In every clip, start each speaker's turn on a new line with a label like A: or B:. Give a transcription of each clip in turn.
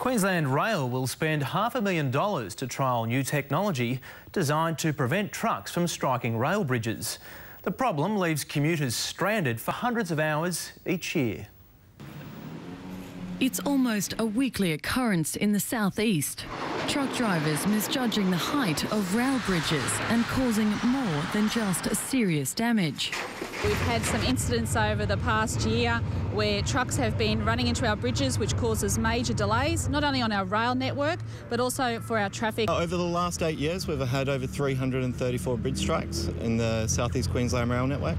A: Queensland Rail will spend half a million dollars to trial new technology designed to prevent trucks from striking rail bridges. The problem leaves commuters stranded for hundreds of hours each year.
B: It's almost a weekly occurrence in the southeast. Truck drivers misjudging the height of rail bridges and causing more than just serious damage.
C: We've had some incidents over the past year where trucks have been running into our bridges, which causes major delays, not only on our rail network, but also for our traffic.
D: Uh, over the last eight years, we've had over 334 bridge strikes in the southeast Queensland rail network.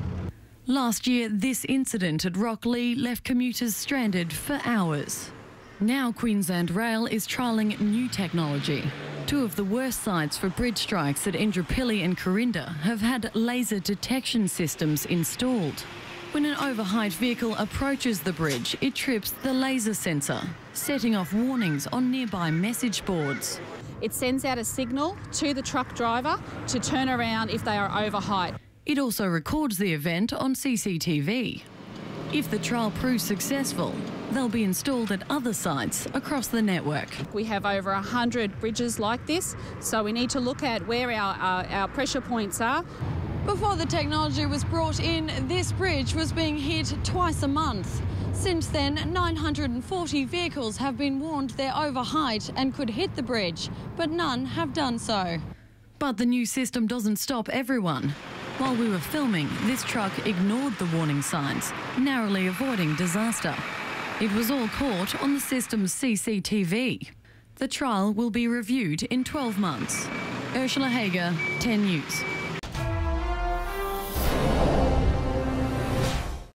B: Last year, this incident at Rocklea left commuters stranded for hours. Now Queensland Rail is trialling new technology. Two of the worst sites for bridge strikes at Indooroopilly and Corinda have had laser detection systems installed. When an overheight vehicle approaches the bridge, it trips the laser sensor, setting off warnings on nearby message boards.
C: It sends out a signal to the truck driver to turn around if they are overheight.
B: It also records the event on CCTV. If the trial proves successful, they'll be installed at other sites across the network.
C: We have over 100 bridges like this, so we need to look at where our, our, our pressure points are.
B: Before the technology was brought in, this bridge was being hit twice a month. Since then, 940 vehicles have been warned they're overheight and could hit the bridge, but none have done so. But the new system doesn't stop everyone. While we were filming, this truck ignored the warning signs, narrowly avoiding disaster. It was all caught on the system's CCTV. The trial will be reviewed in 12 months. Ursula Hager, 10 News.